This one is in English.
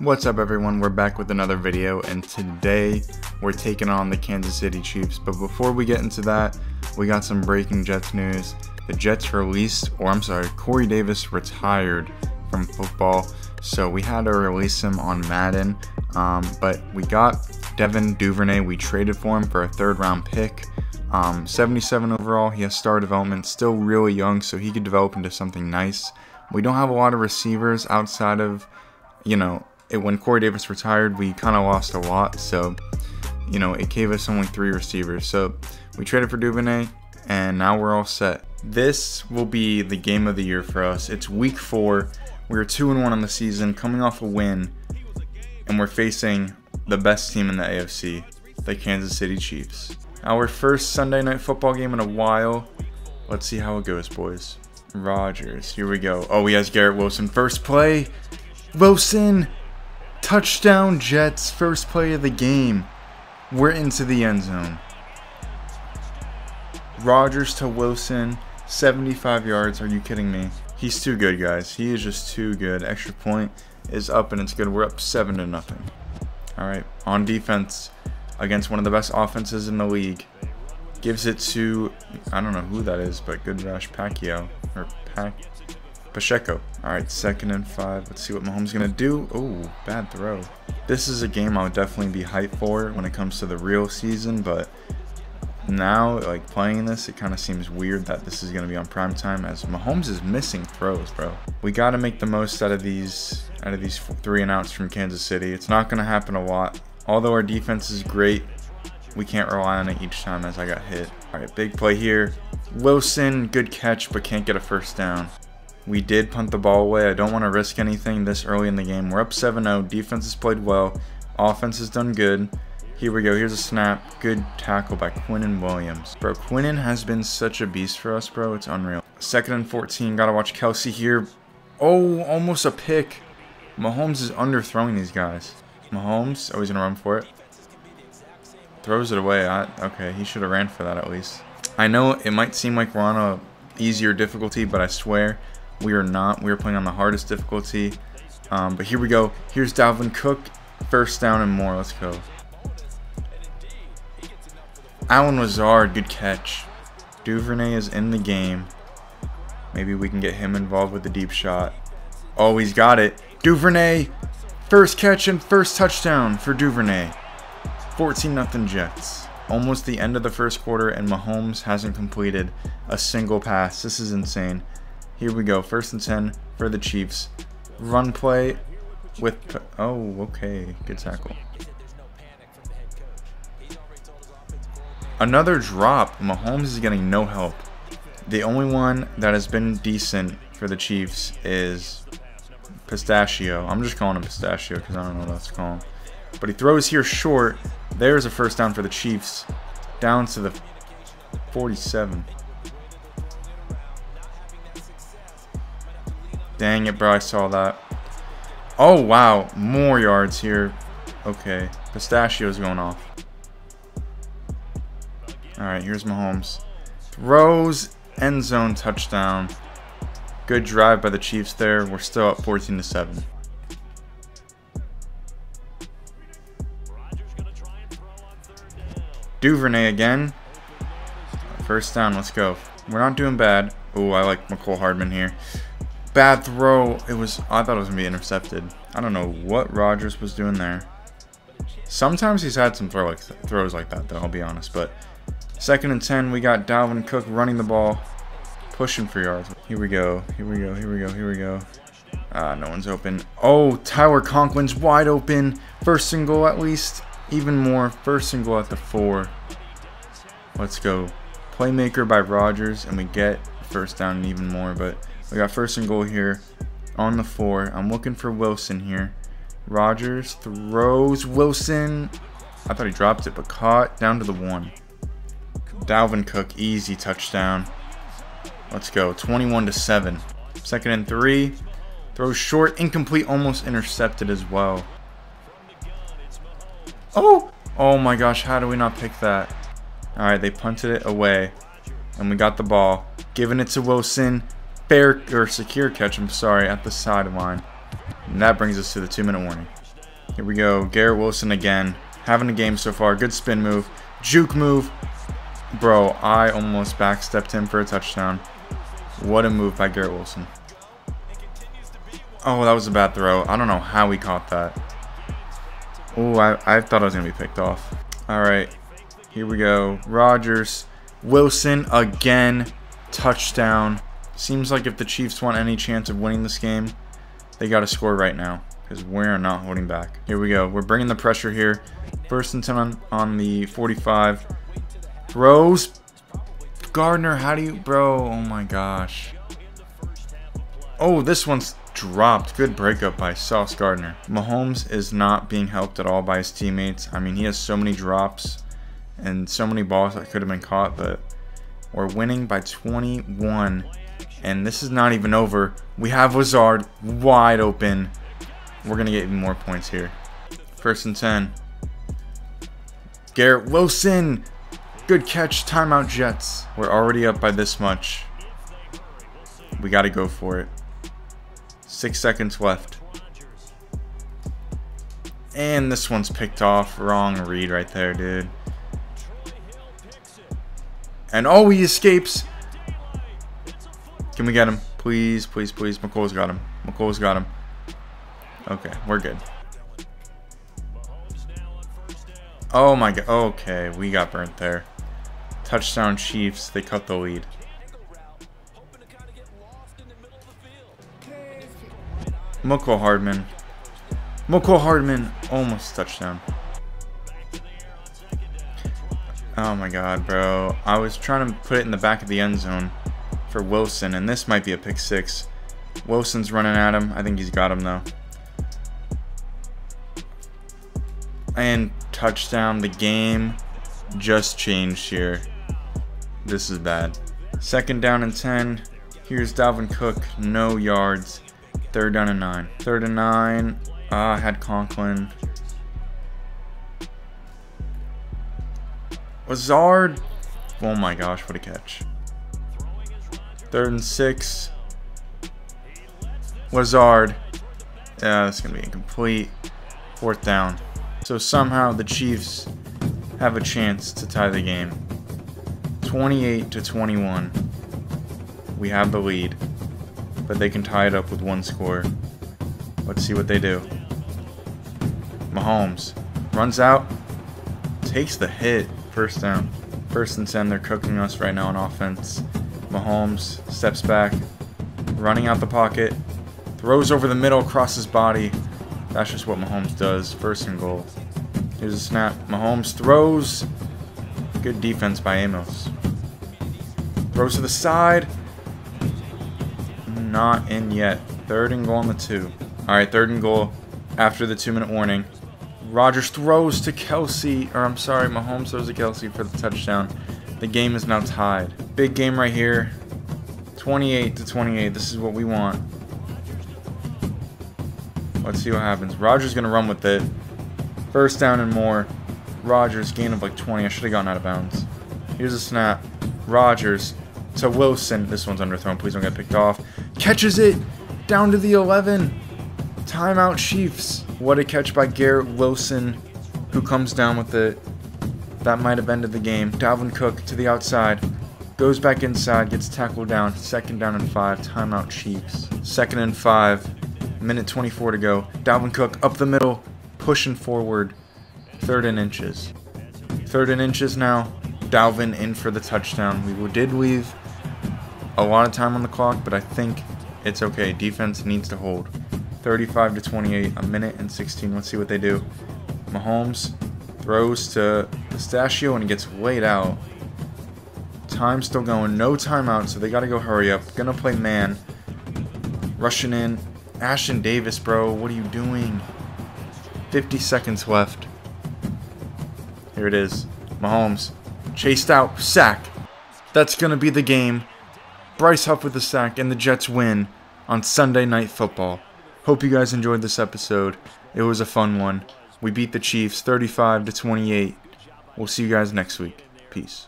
What's up everyone, we're back with another video and today we're taking on the Kansas City Chiefs. But before we get into that, we got some breaking Jets news. The Jets released, or I'm sorry, Corey Davis retired from football. So we had to release him on Madden. Um, but we got Devin Duvernay, we traded for him for a third round pick. Um, 77 overall, he has star development, still really young, so he could develop into something nice. We don't have a lot of receivers outside of, you know, it, when Corey Davis retired, we kind of lost a lot. So, you know, it gave us only three receivers. So we traded for Duvernay, and now we're all set. This will be the game of the year for us. It's week four. We are two and one on the season, coming off a win, and we're facing the best team in the AFC, the Kansas City Chiefs. Our first Sunday night football game in a while. Let's see how it goes, boys. Rodgers, here we go. Oh, he has Garrett Wilson. First play. Wilson Touchdown Jets, first play of the game. We're into the end zone. Rodgers to Wilson, 75 yards. Are you kidding me? He's too good, guys. He is just too good. Extra point is up and it's good. We're up 7 to nothing. All right, on defense against one of the best offenses in the league. Gives it to, I don't know who that is, but good Rush Pacquiao. Or Pac. Pacheco. Alright, second and five. Let's see what Mahomes going to do. Oh, bad throw. This is a game I would definitely be hyped for when it comes to the real season, but now, like, playing this, it kind of seems weird that this is going to be on prime time as Mahomes is missing throws, bro. We got to make the most out of these out of these three and outs from Kansas City. It's not going to happen a lot. Although our defense is great, we can't rely on it each time as I got hit. All right, big play here. Wilson, good catch, but can't get a first down. We did punt the ball away. I don't want to risk anything this early in the game. We're up 7-0. Defense has played well. Offense has done good. Here we go. Here's a snap. Good tackle by Quinnen Williams. Bro, Quinnen has been such a beast for us, bro. It's unreal. Second and 14. Got to watch Kelce here. Oh, almost a pick. Mahomes is underthrowing these guys. Mahomes, oh, he's going to run for it. Throws it away. I, okay, he should have ran for that at least. I know it might seem like we're on a easier difficulty, but I swear we are not. We are playing on the hardest difficulty. Um, but here we go. Here's Dalvin Cook. First down and more. Let's go. Allen Lazard. Good catch. Duvernay is in the game. Maybe we can get him involved with the deep shot. Oh, he's got it. Duvernay. First catch and first touchdown for Duvernay. 14 0 Jets. Almost the end of the first quarter, and Mahomes hasn't completed a single pass. This is insane. Here we go. First and 10 for the Chiefs. Run play with... Oh, okay. Good tackle. Another drop. Mahomes is getting no help. The only one that has been decent for the Chiefs is Pistachio. I'm just calling him Pistachio because I don't know what else to call him. But he throws here short. There's a first down for the Chiefs. Down to the 47. Dang it, bro. I saw that. Oh, wow. More yards here. Okay. Pistachio's going off. Alright, here's Mahomes. Throws. End zone touchdown. Good drive by the Chiefs there. We're still up 14 to 7. Duvernay again. First down, let's go. We're not doing bad. Oh, I like Mecole Hardman here bad throw. It was, I thought it was to be intercepted. I don't know what Rodgers was doing there. Sometimes he's had some throw like throws like that, though, I'll be honest. But second and 10, we got Dalvin Cook running the ball, pushing for yards. Here we go. Here we go. Here we go. Here we go. Ah, no one's open. Oh, Tyler Conklin's wide open. First single at least. Even more. First single at the four. Let's go. Playmaker by Rodgers, and we get first down and even more. But we got first and goal here on the four. I'm looking for Wilson here. Rodgers throws Wilson. I thought he dropped it, but caught down to the one. Dalvin Cook, easy touchdown. Let's go. 21 to 7. Second and three. Throws short, incomplete, almost intercepted as well. Oh! Oh my gosh, how do we not pick that? Alright, they punted it away. And we got the ball. Giving it to Wilson fair or secure catch, I'm sorry, at the sideline. And that brings us to the two minute warning. Here we go. Garrett Wilson again. Having a game so far. Good spin move. Juke move. Bro, I almost backstepped him for a touchdown. What a move by Garrett Wilson. Oh, that was a bad throw. I don't know how he caught that. Oh, I, I thought I was going to be picked off. All right. Here we go. Rodgers. Wilson again. Touchdown. Seems like if the Chiefs want any chance of winning this game, they got to score right now because we're not holding back. Here we go. We're bringing the pressure here. First and 10 on, on the 45. Throws. Gardner, how do you... Bro, oh my gosh. Oh, this one's dropped. Good breakup by Sauce Gardner. Mahomes is not being helped at all by his teammates. I mean, he has so many drops and so many balls that could have been caught, but we're winning by 21. And this is not even over. We have Lazard wide open. We're going to get even more points here. First and 10. Garrett Wilson. Good catch. Timeout Jets. We're already up by this much. We got to go for it. Six seconds left. And this one's picked off. Wrong read right there, dude. And oh, he escapes. Can we get him? Please, please, please. Mecole's got him. Mecole's got him. Okay, we're good. Oh my god. Okay, we got burnt there. Touchdown Chiefs. They cut the lead. Mecole Hardman. Mecole Hardman almost touchdown. Oh my god, bro. I was trying to put it in the back of the end zone for Wilson, and this might be a pick six. Wilson's running at him. I think he's got him, though. And touchdown. The game just changed here. This is bad. Second down and 10. Here's Dalvin Cook. No yards. Third down and 9. Third and 9. Ah, uh, had Conklin. Lazard. Oh my gosh, what a catch. Third and six. Lazard. Yeah, that's going to be incomplete. Fourth down. So somehow the Chiefs have a chance to tie the game. 28 to 21. We have the lead, but they can tie it up with one score. Let's see what they do. Mahomes runs out, takes the hit, First down. First and 10, they're cooking us right now on offense. Mahomes steps back, running out the pocket, throws over the middle crosses body. That's just what Mahomes does. First and goal. Here's a snap. Mahomes throws. Good defense by Amos. Throws to the side. Not in yet. Third and goal on the two. Alright, third and goal after the two minute warning. Rodgers throws to Kelce, or I'm sorry, Mahomes throws to Kelce for the touchdown. The game is now tied. Big game right here. 28 to 28. This is what we want. Let's see what happens. Rodgers going to run with it. First down and more. Rodgers, gain of like 20. I should have gotten out of bounds. Here's a snap. Rodgers to Wilson. This one's underthrown. Please don't get picked off. Catches it down to the 11. Timeout Chiefs. What a catch by Garrett Wilson, who comes down with it. That might have ended the game. Dalvin Cook to the outside. Goes back inside, gets tackled down. Second down and five. Timeout Chiefs. Second and five. Minute 24 to go. Dalvin Cook up the middle, pushing forward. Third and inches. Third and inches now. Dalvin in for the touchdown. We did leave a lot of time on the clock, but I think it's okay. Defense needs to hold. 35 to 28, a minute and 16. Let's see what they do. Mahomes throws to Pistachio and gets laid out. Time still going, no timeout, so they got to go hurry up. Gonna play man. Rushing in. Ashtyn Davis, bro, what are you doing? 50 seconds left. Here it is. Mahomes chased out, sack. That's gonna be the game. Bryce Huff with the sack, and the Jets win on Sunday Night Football. Hope you guys enjoyed this episode. It was a fun one. We beat the Chiefs 35 to 28. We'll see you guys next week. Peace.